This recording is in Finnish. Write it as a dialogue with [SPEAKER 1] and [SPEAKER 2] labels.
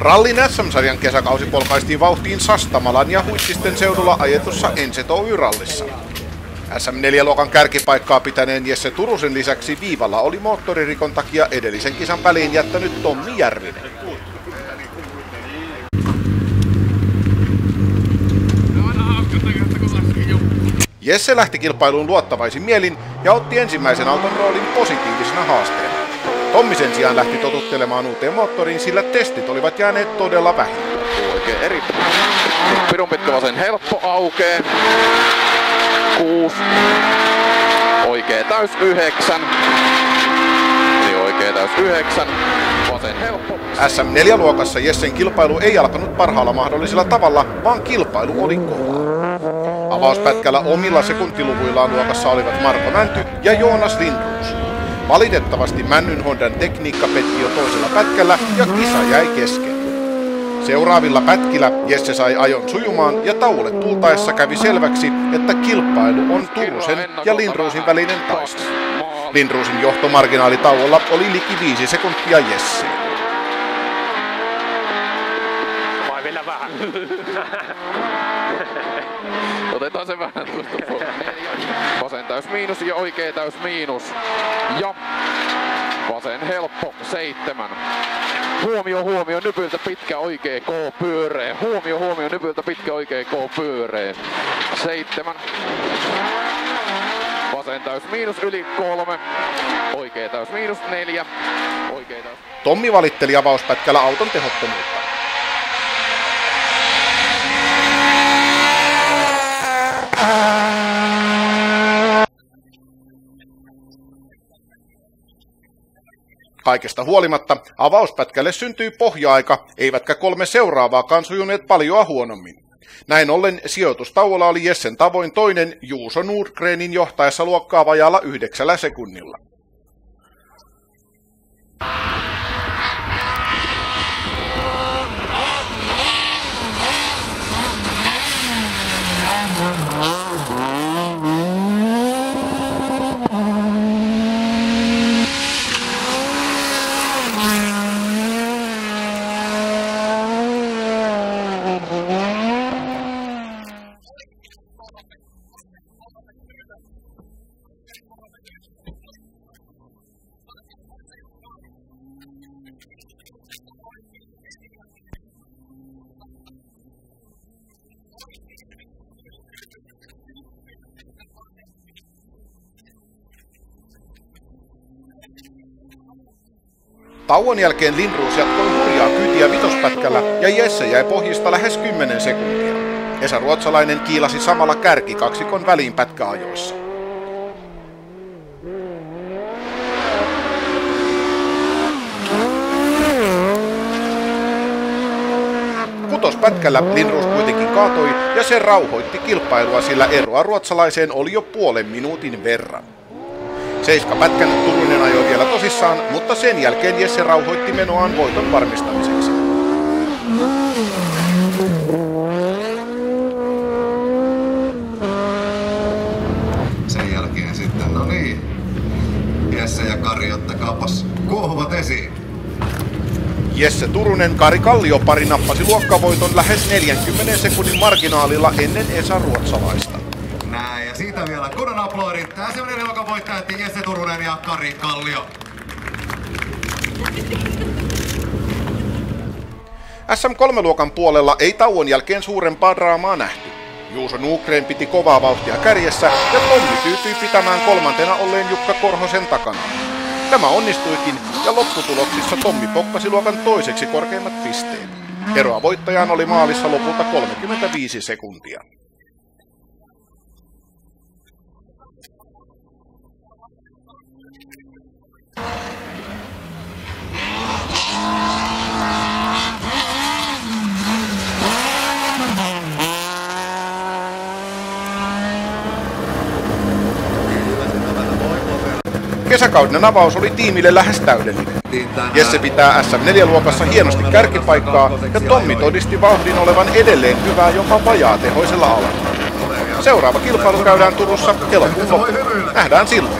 [SPEAKER 1] Rallin SM-sarjan kesäkausi polkaistiin vauhtiin Sastamalan ja Huittisten seudulla ajetussa Enset Oy-rallissa. SM4-luokan kärkipaikkaa pitäneen Jesse Turusen lisäksi viivalla oli moottoririkon takia edellisen kisan väliin jättänyt Tommi Järvinen. Jesse lähti kilpailuun luottavaisin mielin ja otti ensimmäisen auton roolin positiivisena haasteena. Tommi sen sijaan lähti totuttelemaan uuteen moottoriin, sillä testit olivat jääneet todella vähin.
[SPEAKER 2] Oikein eri. Pitkä vasen helppo aukee. Kuus. Oikee täys yhdeksän. Eli oikee täys yhdeksän. Vasen helppo.
[SPEAKER 1] SM4-luokassa Jessen kilpailu ei alkanut parhaalla mahdollisella tavalla, vaan kilpailu oli kova. Avauspätkällä omilla sekuntiluvuillaan luokassa olivat Marko Mänty ja Joonas Lindroos. Valitettavasti Männyn Hondan tekniikka petti jo toisella pätkällä ja kisa jäi kesken. Seuraavilla pätkillä Jesse sai ajon sujumaan ja tauolle tultaessa kävi selväksi, että kilpailu on Turusen ja Lindroosin välinen taistelu. Lindroosin johtomarginaali tauolla oli liki 5 sekuntia Jesseen.
[SPEAKER 3] Vai vielä vähän.
[SPEAKER 2] Otetaan se vähän tuosta. Vasen täys miinus ja oikea täys miinus. Ja vasen helppo seitsemän. Huomio, huomio, nypyltä pitkä oikea K pyöreä. Huomio, huomio, nypyltä pitkä oikea K pyöreä. Seitsemän. Vasen täys miinus yli kolme. Oikea täys miinus neljä. Oikea täys
[SPEAKER 1] Tommi valitteli avauspätkällä auton tehottomuutta. Kaikesta huolimatta avauspätkälle syntyi pohja-aika, eivätkä kolme seuraavaakaan sujuneet paljoa huonommin. Näin ollen sijoitustauolla oli Jessen tavoin toinen Juuso Nordgrenin johtaessa luokkaa vajalla yhdeksällä sekunnilla. Tauon jälkeen Lindroos jatkoi hurjaa kyytiä vitospätkällä ja Jesse jäi pohjista lähes 10 sekuntia. Esa Ruotsalainen kiilasi samalla kärki kaksikon väliin pätkäajoissa. Kutospätkällä Lindroos kuitenkin kaatoi ja se rauhoitti kilpailua, sillä eroa ruotsalaiseen oli jo puolen minuutin verran. Seiska pätkän Turunen ajoi vielä tosissaan, mutta sen jälkeen Jesse rauhoitti menoaan voiton varmistamiseksi.
[SPEAKER 4] Sen jälkeen sitten, no niin, Jesse ja Kari, ottakaapas kuohuvat esiin.
[SPEAKER 1] Jesse Turunen Kari Kalliopari nappasi luokkavoiton lähes 40 sekunnin marginaalilla ennen Esa Ruotsalaista.
[SPEAKER 4] Siitä vielä kunnon aplodit. Tää semmonen, joka voittajat Jesse Turunen ja Kari Kallio.
[SPEAKER 1] SM3-luokan puolella ei tauon jälkeen suurempaa draamaa nähty. Juuso Nuukreen piti kovaa vauhtia kärjessä ja Tommi tyytyi pitämään kolmantena olleen Jukka Korhosen takana. Tämä onnistuikin ja lopputuloksissa Tommi pokkasi luokan toiseksi korkeimmat pisteet. Eroa voittajaan oli maalissa lopulta 35 sekuntia. Kesäkauden avaus oli tiimille lähes täydellinen. Jesse pitää SM4-luokassa hienosti kärkipaikkaa ja Tommi todisti vauhdin olevan edelleen hyvää jopa vajaa tehoisella alalla. Seuraava kilpailu käydään Turussa elokuun lopulla. Nähdään silloin.